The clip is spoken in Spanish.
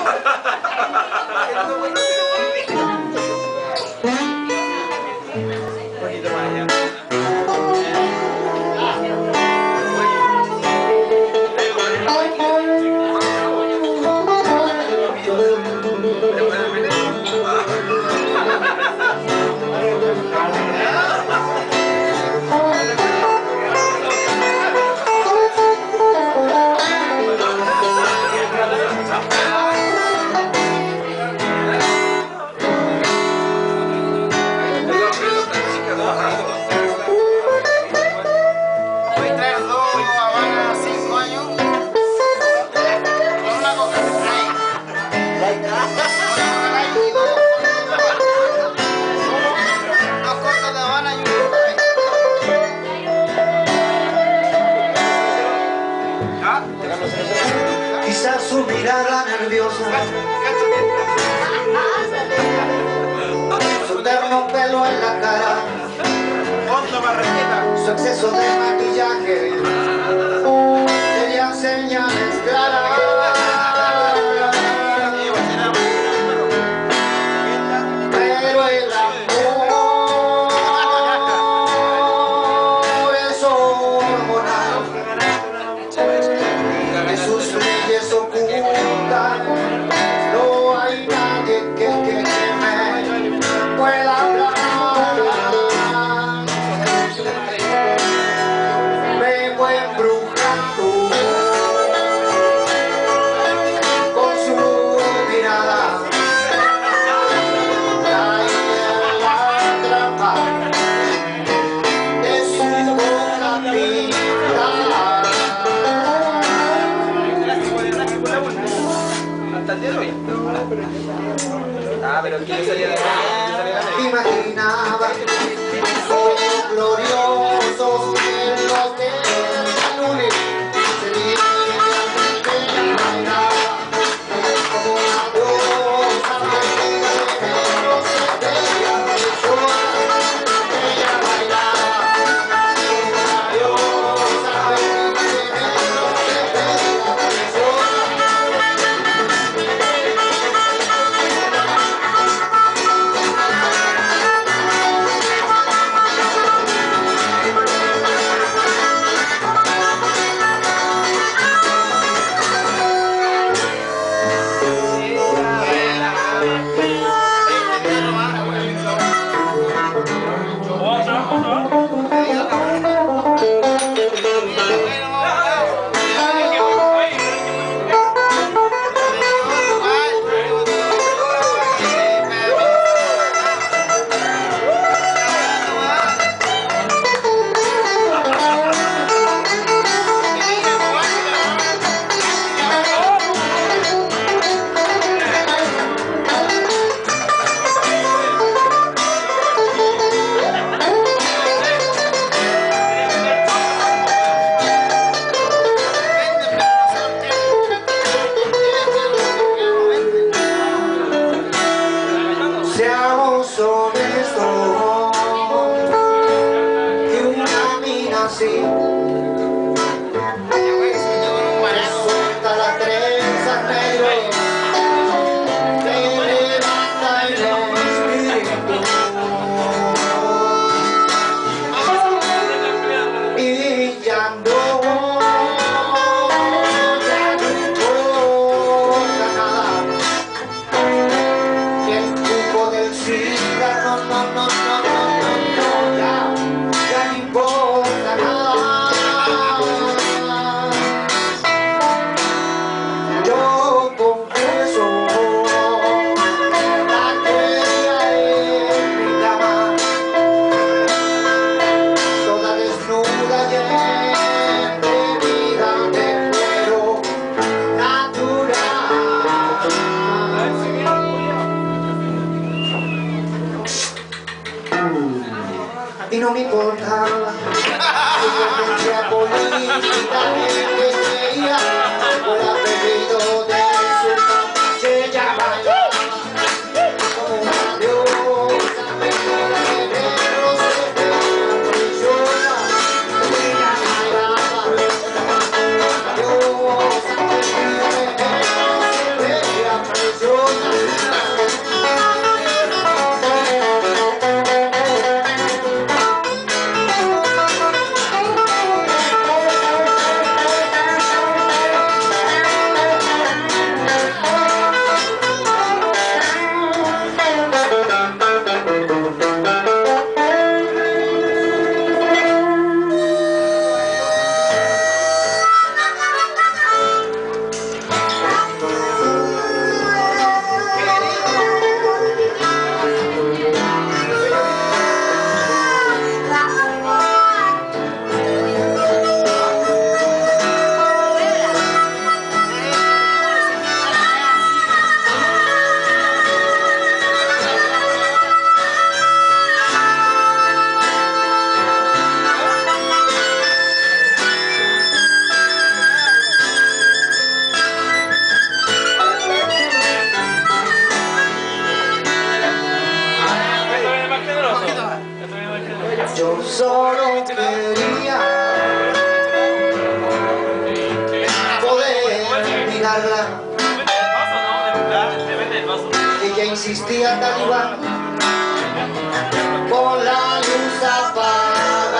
ハハハハ! eterno pelo en la cara. Su exceso de maquillaje. Serían señales pero quiero salir adelante. see that my mama y no me importaba que yo tenía política que creía fuera perdido de vaso. Ella insistía talibán con la luz apagada.